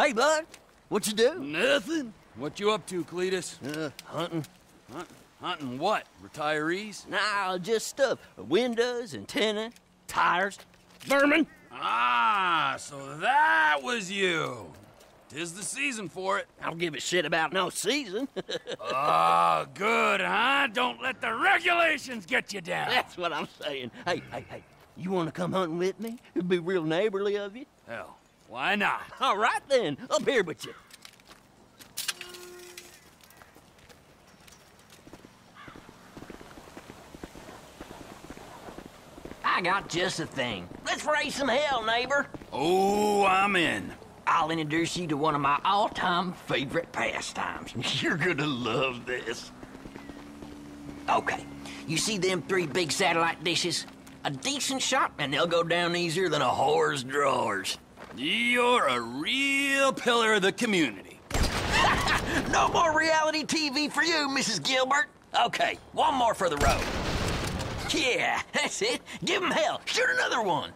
Hey, bud. What you do? Nothing. What you up to, Cletus? Uh, hunting. Hunting, hunting what? Retirees? Nah, just stuff. Windows, antenna, tires, vermin. Ah, so that was you. Tis the season for it. I don't give a shit about no season. Oh, good, huh? Don't let the regulations get you down. That's what I'm saying. Hey, hey, hey. You want to come hunting with me? It'd be real neighborly of you. Hell, why not? All right then. Up here with you. I got just the thing. Let's raise some hell, neighbor. Oh, I'm in. I'll introduce you to one of my all-time favorite pastimes. You're gonna love this. Okay, you see them three big satellite dishes? A decent shot, and they'll go down easier than a whore's drawers. You're a real pillar of the community. No more reality TV for you, Mrs. Gilbert. Okay, one more for the road. Yeah, that's it. Give 'em hell. Shoot another one.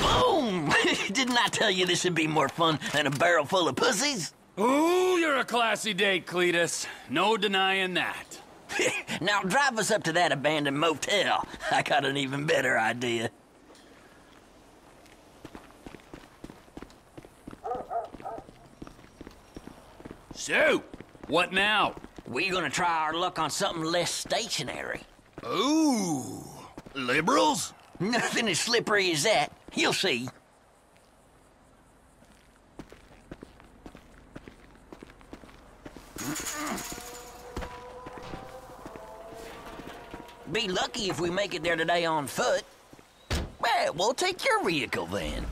Boom! Didn't I tell you this would be more fun than a barrel full of pussies? Ooh, you're a classy date, Cletus. No denying that. now drive us up to that abandoned motel. I got an even better idea. So, what now? We're gonna try our luck on something less stationary. Ooh, liberals? Nothing as slippery as that. You'll see. Be lucky if we make it there today on foot. Well, we'll take your vehicle then.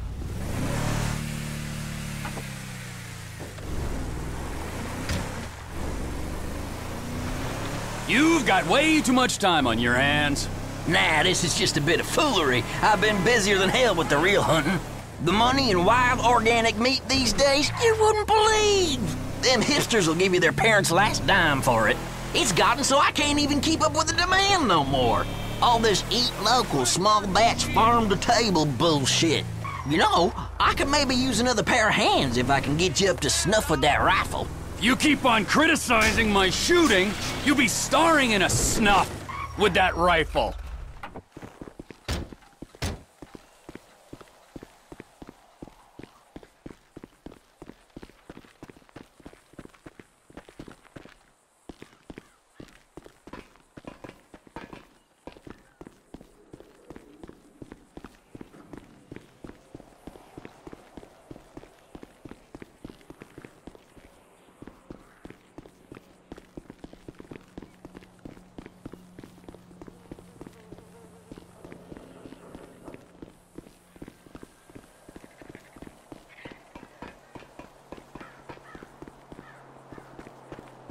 You've got way too much time on your hands. Nah, this is just a bit of foolery. I've been busier than hell with the real hunting. The money in wild organic meat these days, you wouldn't believe. Them hipsters will give you their parents' last dime for it. It's gotten so I can't even keep up with the demand no more. All this eat local, small batch, farm to table bullshit. You know, I could maybe use another pair of hands if I can get you up to snuff with that rifle. You keep on criticizing my shooting, you'll be starring in a snuff with that rifle.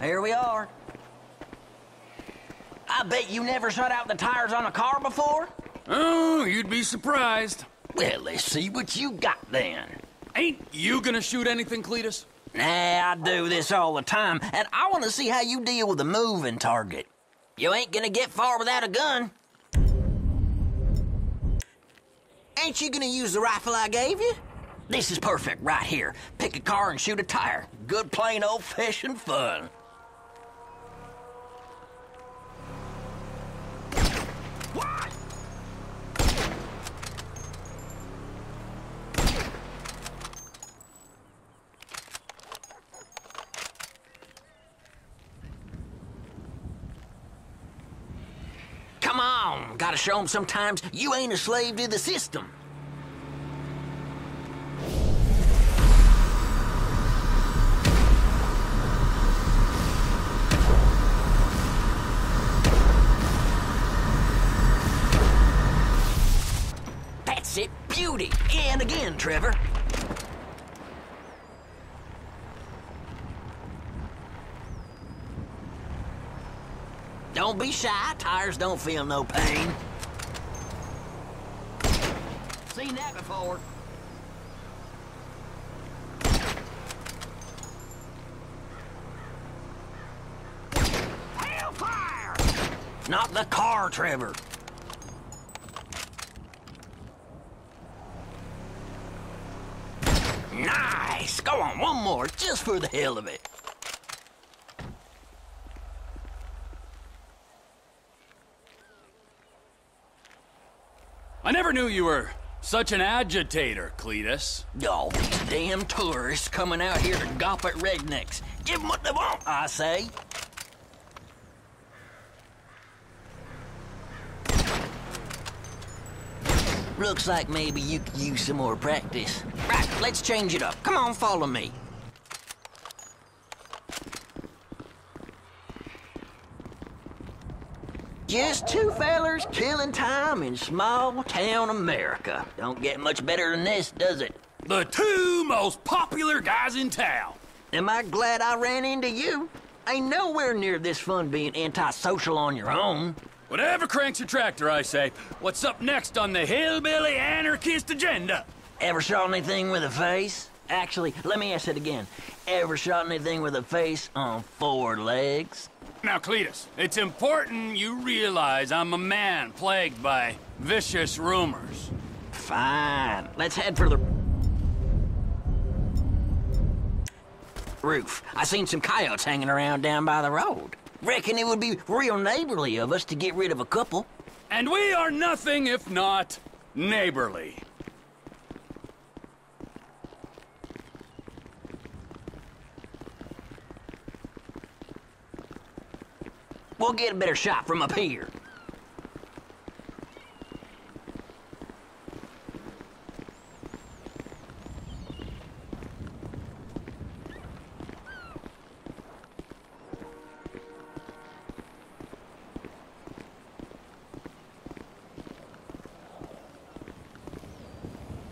Here we are. I bet you never shut out the tires on a car before? Oh, you'd be surprised. Well, let's see what you got then. Ain't you gonna shoot anything, Cletus? Nah, I do this all the time, and I want to see how you deal with a moving target. You ain't gonna get far without a gun. Ain't you gonna use the rifle I gave you? This is perfect right here. Pick a car and shoot a tire. Good plain old-fashioned fun. What? Come on, gotta show 'em sometimes you ain't a slave to the system. Shy, tires don't feel no pain. Seen that before. Hellfire! Not the car, Trevor. Nice! Go on, one more, just for the hell of it. I never knew you were such an agitator, Cletus. Oh, these damn tourists coming out here to gawp at rednecks. Give them what they want, I say. Looks like maybe you could use some more practice. Right, let's change it up. Come on, follow me. Just two fellers killing time in small town America. Don't get much better than this, does it? The two most popular guys in town. Am I glad I ran into you? Ain't nowhere near this fun being antisocial on your own. Whatever cranks your tractor, I say. What's up next on the hillbilly anarchist agenda? Ever shot anything with a face? Actually, let me ask it again. Ever shot anything with a face on four legs? Now, Cletus, it's important you realize I'm a man plagued by vicious rumors. Fine. Let's head for the roof. I seen some coyotes hanging around down by the road. Reckon it would be real neighborly of us to get rid of a couple. And we are nothing if not neighborly. We'll get a better shot from up here.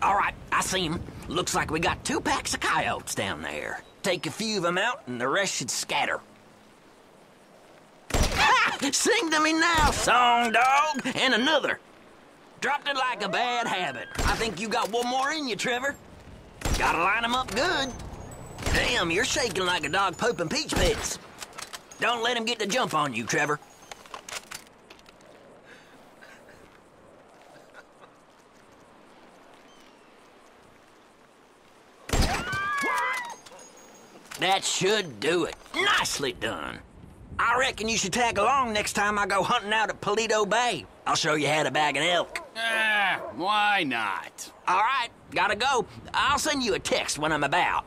All right, I see 'em. Looks like we got two packs of coyotes down there. Take a few of them out, and the rest should scatter. Sing to me now, song dog, and another. Dropped it like a bad habit. I think you got one more in you, Trevor. Gotta line 'em up good. Damn, you're shaking like a dog pooping peach pits. Don't let him get the jump on you, Trevor. That should do it. Nicely done. I reckon you should tag along next time I go hunting out at Paleto Bay. I'll show you how to bag an elk. Ah, why not? All right, gotta go. I'll send you a text when I'm about.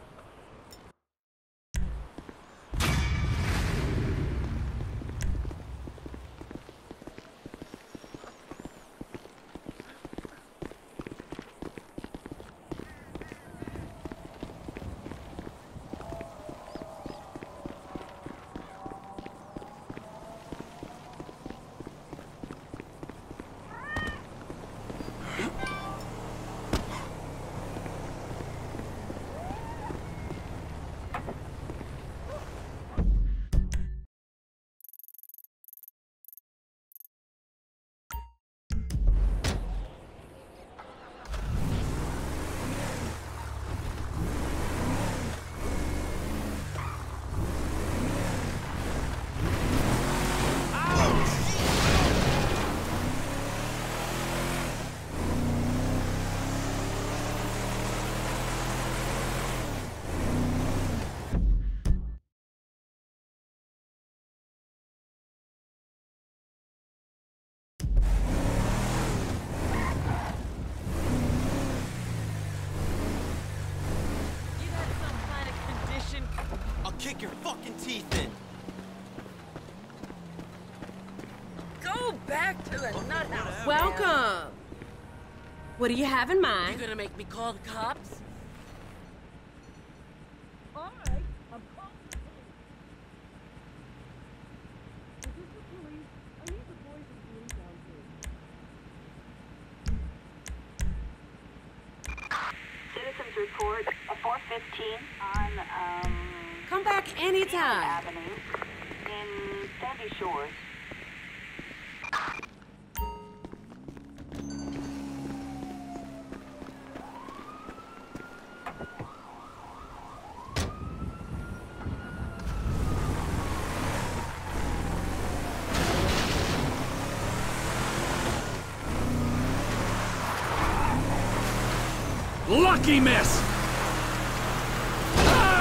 Kick your fucking teeth in. Go back to the nut house. Welcome. What do you have in mind? You gonna make me call the cops? All right, I'm calling. Citizens report a 415 on um, Come back anytime. Avenue in Shores. Lucky miss! Ah!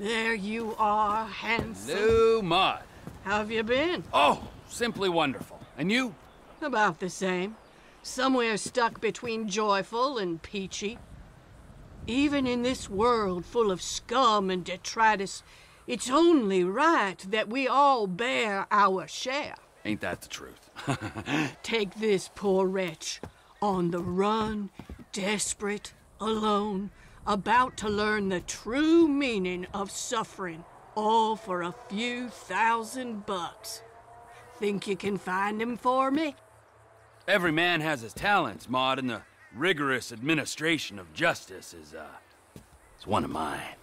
There you are, handsome. Maude. How have you been? Oh, simply wonderful. And you? About the same. Somewhere stuck between joyful and peachy. Even in this world full of scum and detritus, it's only right that we all bear our share. Ain't that the truth? Take this poor wretch, on the run, desperate, alone, about to learn the true meaning of suffering, all for a few thousand bucks. Think you can find him for me? Every man has his talents, Maude, and the rigorous administration of justice is, uh, is one of mine.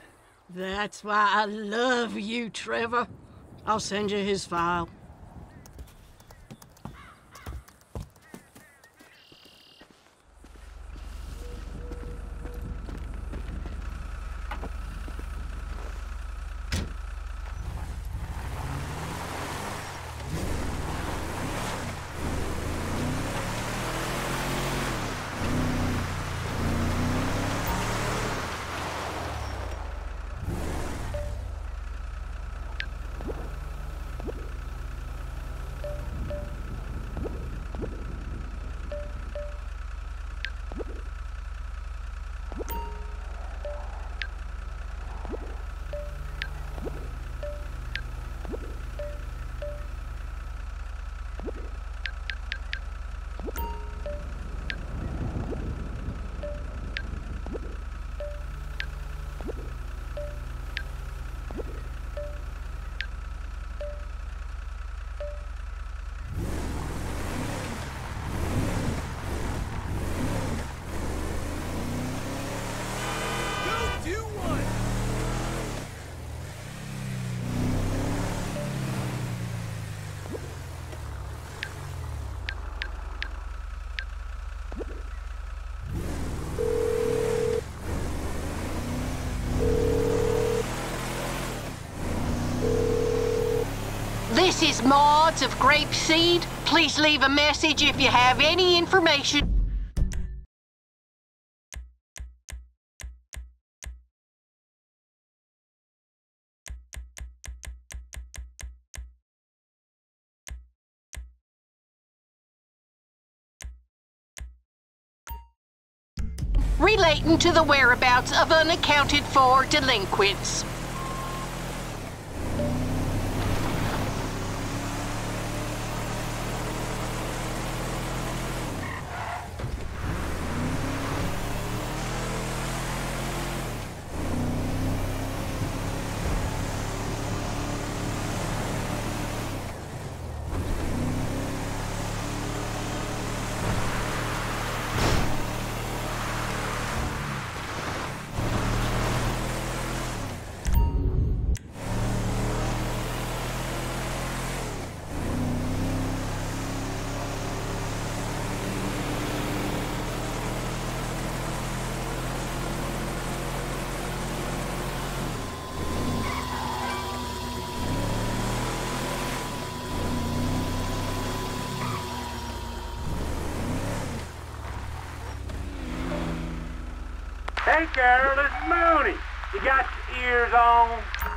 That's why I love you, Trevor. I'll send you his file. This is Mods of Grapeseed. Please leave a message if you have any information. relating to the whereabouts of unaccounted for delinquents. Hey, Carol, it's Mooney. You got your ears on?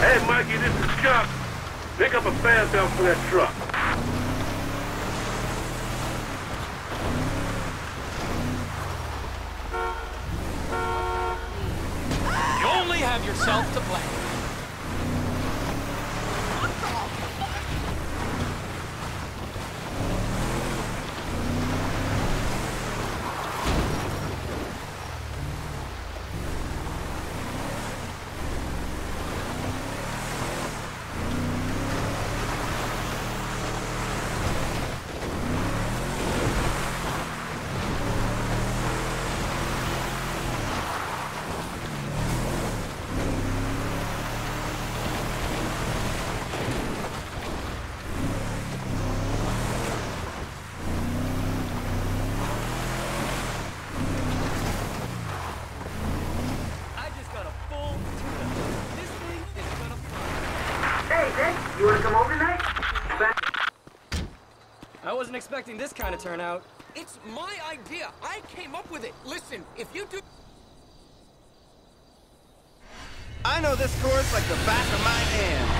Hey, Mikey, this is Chuck. Pick up a fan belt for that truck. You only have yourself to blame. I just got a full tuna. This thing is gonna fly. Hey, Dick, you wanna come over tonight? I wasn't expecting this kind of turnout. It's my idea. I came up with it. Listen, if you do. I know this course like the back of my hand.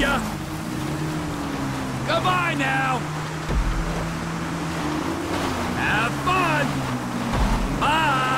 Ya! Goodbye now! Have fun! Bye!